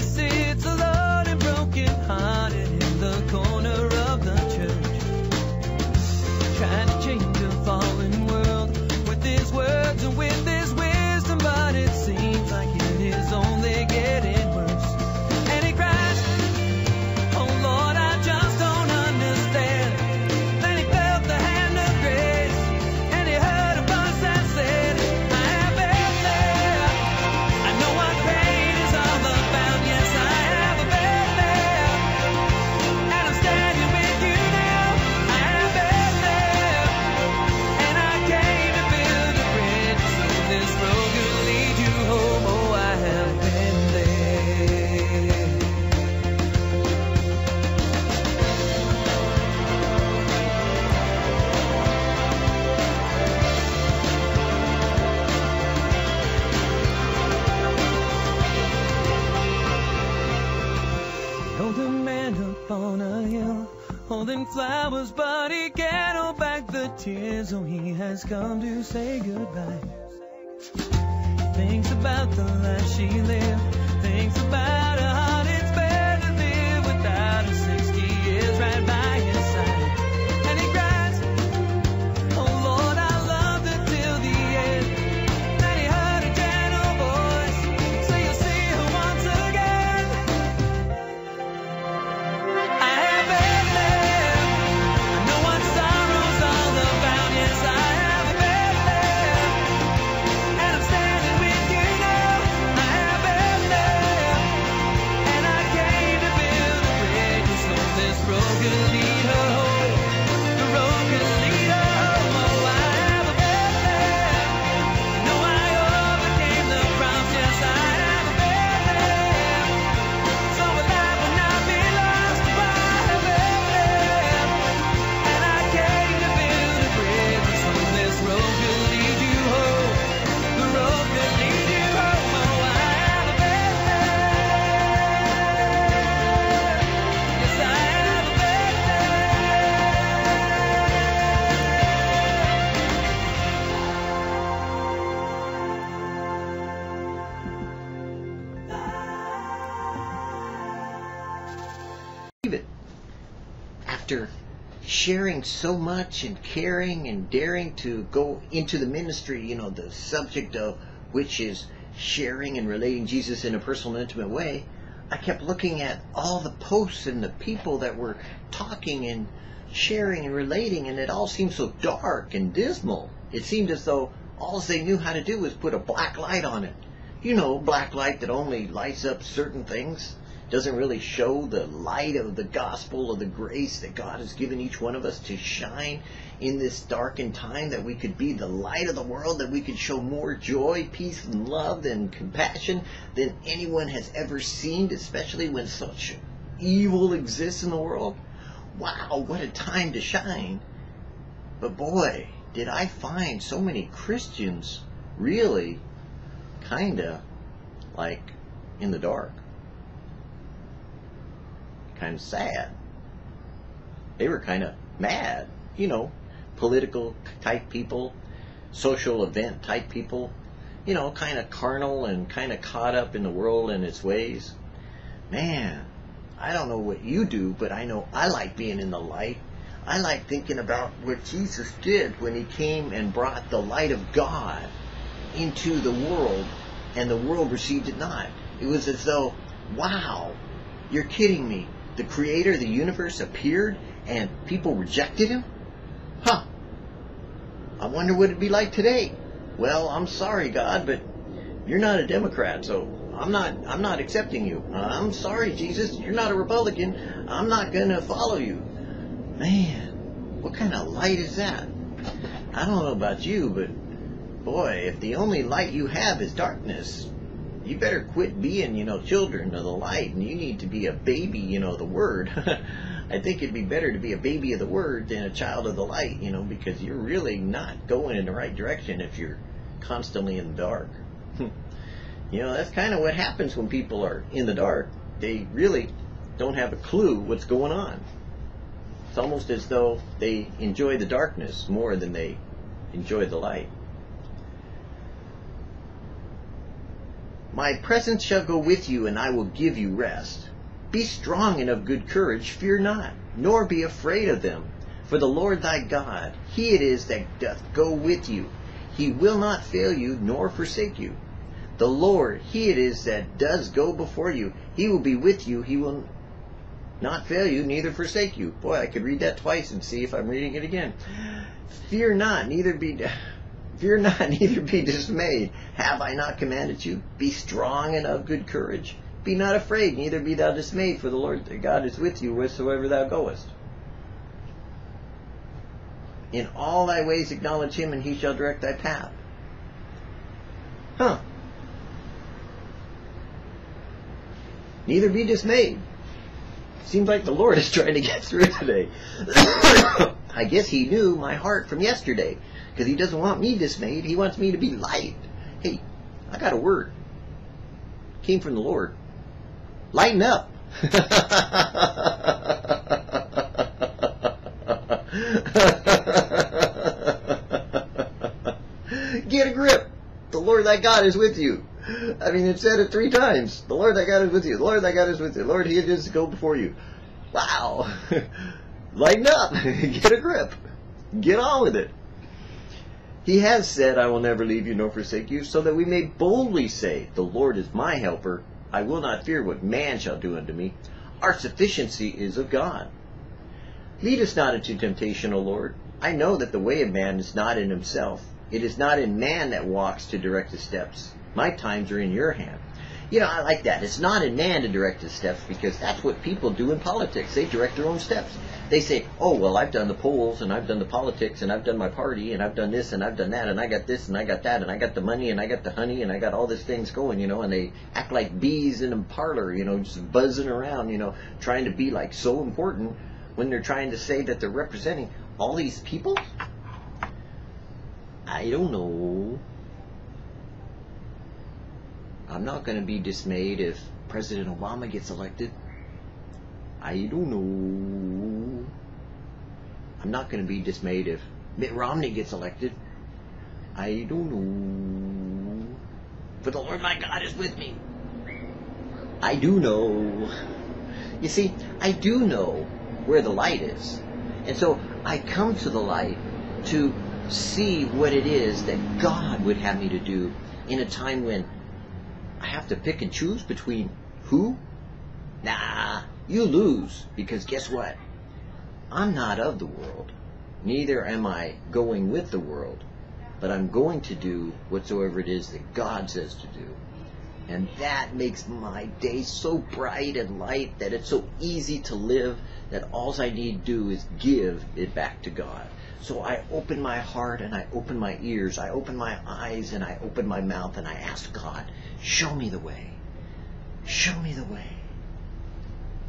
tonight he tears. Oh, he has come to say goodbye. Thinks about the life she lived, After sharing so much and caring and daring to go into the ministry, you know, the subject of which is sharing and relating Jesus in a personal and intimate way, I kept looking at all the posts and the people that were talking and sharing and relating, and it all seemed so dark and dismal. It seemed as though all they knew how to do was put a black light on it. You know, black light that only lights up certain things doesn't really show the light of the gospel of the grace that God has given each one of us to shine in this darkened time, that we could be the light of the world, that we could show more joy, peace, and love and compassion than anyone has ever seen, especially when such evil exists in the world. Wow, what a time to shine. But boy, did I find so many Christians really kinda like in the dark kind of sad. They were kind of mad, you know, political type people, social event type people, you know, kind of carnal and kind of caught up in the world and its ways. Man, I don't know what you do, but I know I like being in the light. I like thinking about what Jesus did when he came and brought the light of God into the world and the world received it not. It was as though, wow, you're kidding me. The creator of the universe appeared and people rejected him? Huh. I wonder what it'd be like today. Well, I'm sorry, God, but you're not a Democrat, so I'm not I'm not accepting you. I'm sorry, Jesus, you're not a Republican. I'm not gonna follow you. Man, what kind of light is that? I don't know about you, but boy, if the only light you have is darkness, you better quit being, you know, children of the light, and you need to be a baby, you know, the word. I think it'd be better to be a baby of the word than a child of the light, you know, because you're really not going in the right direction if you're constantly in the dark. you know, that's kind of what happens when people are in the dark. They really don't have a clue what's going on. It's almost as though they enjoy the darkness more than they enjoy the light. My presence shall go with you, and I will give you rest. Be strong and of good courage, fear not, nor be afraid of them. For the Lord thy God, he it is that doth go with you. He will not fail you, nor forsake you. The Lord, he it is that does go before you. He will be with you. He will not fail you, neither forsake you. Boy, I could read that twice and see if I'm reading it again. Fear not, neither be fear not, neither be dismayed. Have I not commanded you? Be strong and of good courage. Be not afraid, neither be thou dismayed, for the Lord God is with you wheresoever thou goest. In all thy ways acknowledge him, and he shall direct thy path. Huh. Neither be dismayed. Seems like the Lord is trying to get through today. I guess he knew my heart from yesterday because he doesn't want me dismayed. He wants me to be light. Hey, I got a word. Came from the Lord. Lighten up. Get a grip. The Lord thy God is with you. I mean, it said it three times. The Lord thy God is with you. The Lord thy God is with you. The Lord, he is to go before you. Wow. Lighten up. Get a grip. Get on with it. He has said, I will never leave you nor forsake you, so that we may boldly say, The Lord is my helper. I will not fear what man shall do unto me. Our sufficiency is of God. Lead us not into temptation, O Lord. I know that the way of man is not in himself. It is not in man that walks to direct his steps. My times are in your hand. You know, I like that. It's not in man to direct his steps because that's what people do in politics. They direct their own steps. They say, oh, well, I've done the polls and I've done the politics and I've done my party and I've done this and I've done that and I got this and I got that and I got the money and I got the honey and I got all these things going, you know, and they act like bees in a parlor, you know, just buzzing around, you know, trying to be like so important when they're trying to say that they're representing all these people? I don't know. I'm not going to be dismayed if President Obama gets elected. I don't know. I'm not going to be dismayed if Mitt Romney gets elected. I don't know. For the Lord my God is with me. I do know. You see, I do know where the light is. And so I come to the light to see what it is that God would have me to do in a time when I have to pick and choose between who? Nah, you lose because guess what? I'm not of the world. Neither am I going with the world. But I'm going to do whatsoever it is that God says to do. And that makes my day so bright and light that it's so easy to live that all I need to do is give it back to God. So I open my heart and I open my ears, I open my eyes and I open my mouth and I ask God, show me the way. Show me the way.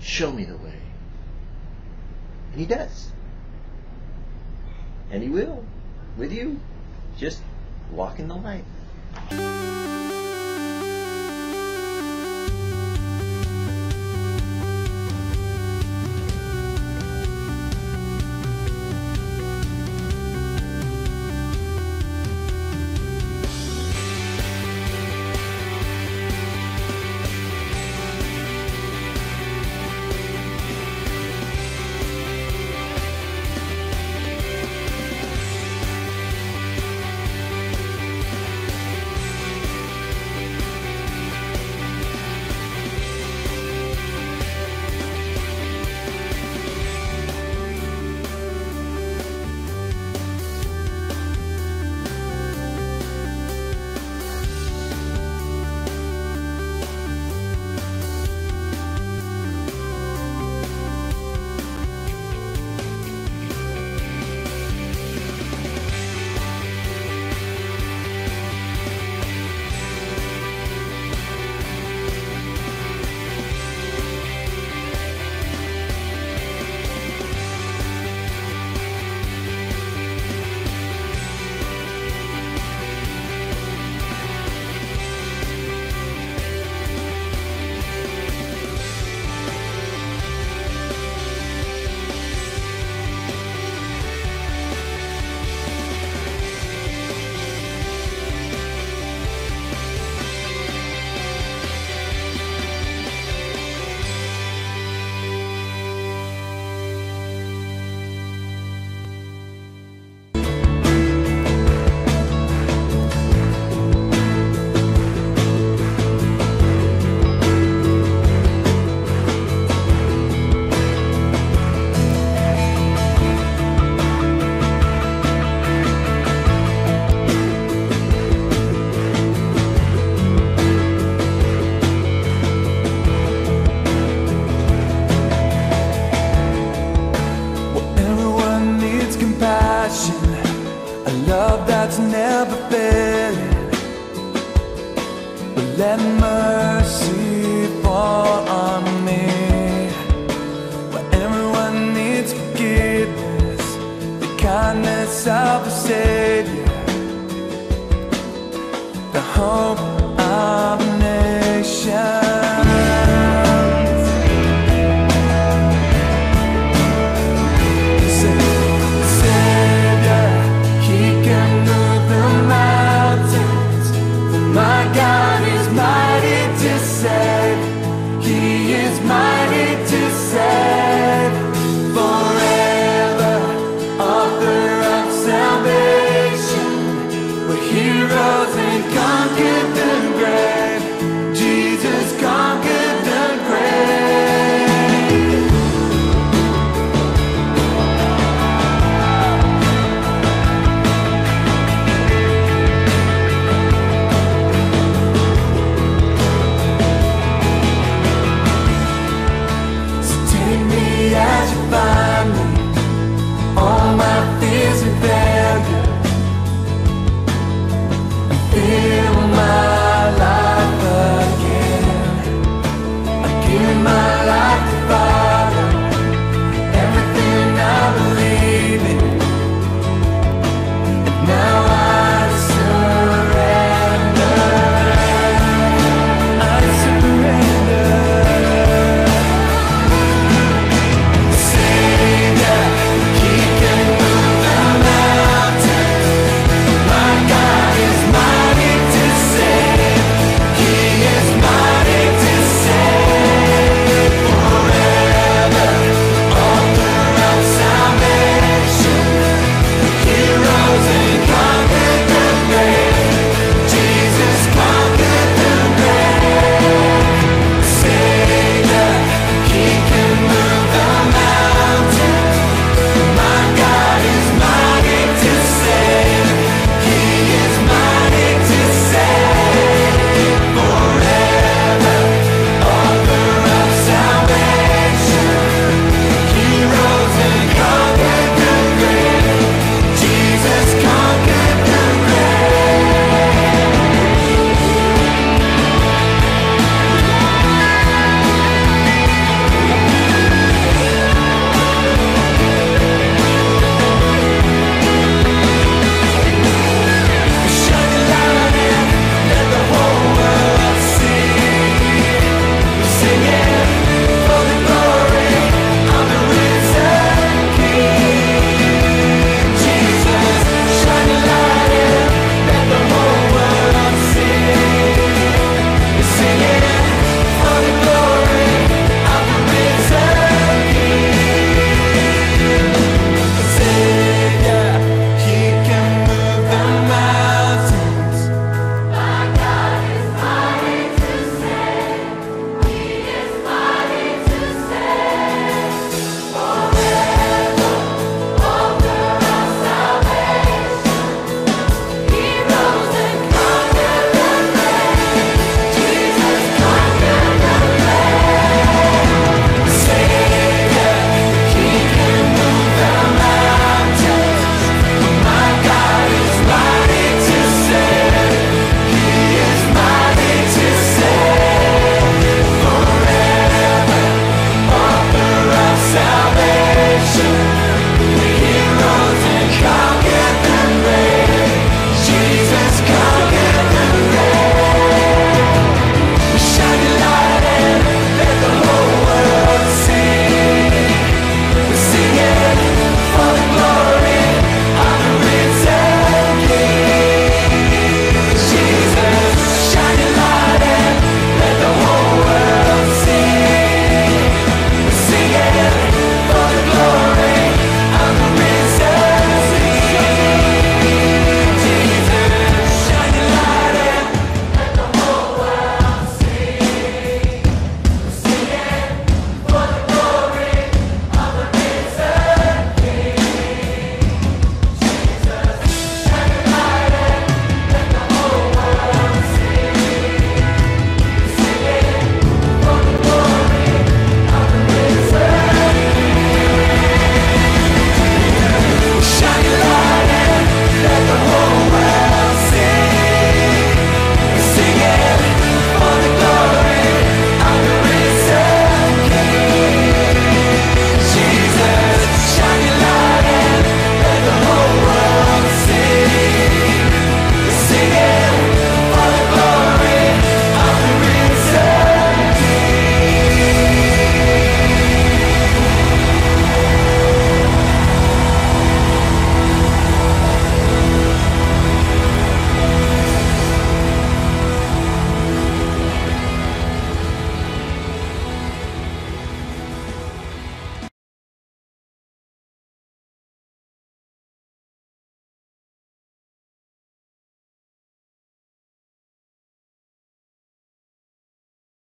Show me the way. He does. And He will. With you. Just walk in the light. Kindness